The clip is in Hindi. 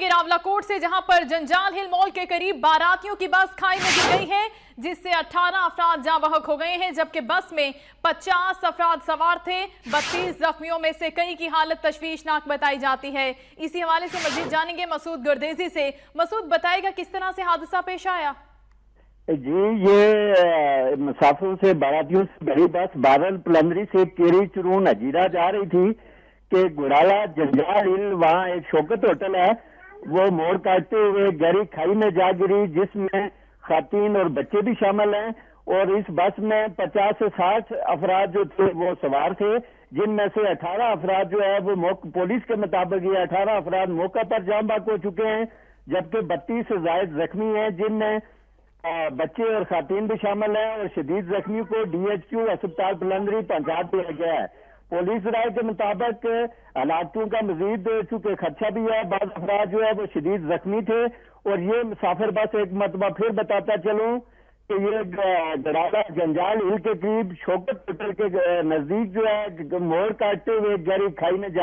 करेंगे रावलाकोट से, जहाँ पर जंजाल हिल मॉल के करीब बारातियों की बस खाई में गिर गई है, जिससे 18 अफराद जाँ बहक हो गए हैं, जबकि बस में 50 अफराद सवार थे। 32 जख्मियों में से कई की हालत तशवीशनाक बताई जाती है। इसी हवाले से मजीद जानेंगे मसूद गुरदेजी से। मसूद, बताएगा किस तरह से हादसा पेश आया? जी, ये मुसाफिर से, बारातियों से बड़ी बस बादल प्लंदरी से केरी चरून हजीरा जा रही थी कि गुड़ाला जंजाल हिल, वहाँ एक शौकत होटल है वो मोड़ काटते हुए गहरी खाई में जा गिरी, जिसमें खातन और बच्चे भी शामिल हैं और इस बस में 50 से 60 अफराद जो थे वो सवार थे, जिनमें से 18 अफराद जो है वो पुलिस के मुताबिक ये 18 अफराद मौका पर जाम बाग हो चुके हैं, जबकि बत्तीस से जायद जख्मी हैं, जिनमें बच्चे और खातन भी शामिल हैं और शदीद जख्मी को डीएचक्यू अस्पताल बुलंदरी पहुँचा दिया गया है। पुलिस राय के मुताबिक हालातों का मजीद, चूँकि खदशा भी है बाद अफराज जो है वो शदीद जख्मी थे, और ये मुसाफिर बस एक मरतबा फिर बताता चलूँ कि ये गड़ाला जंजाल हिल के करीब शोकत होटल के नज़दीक जो है मोड़ काटते हुए गहरी खाई में जा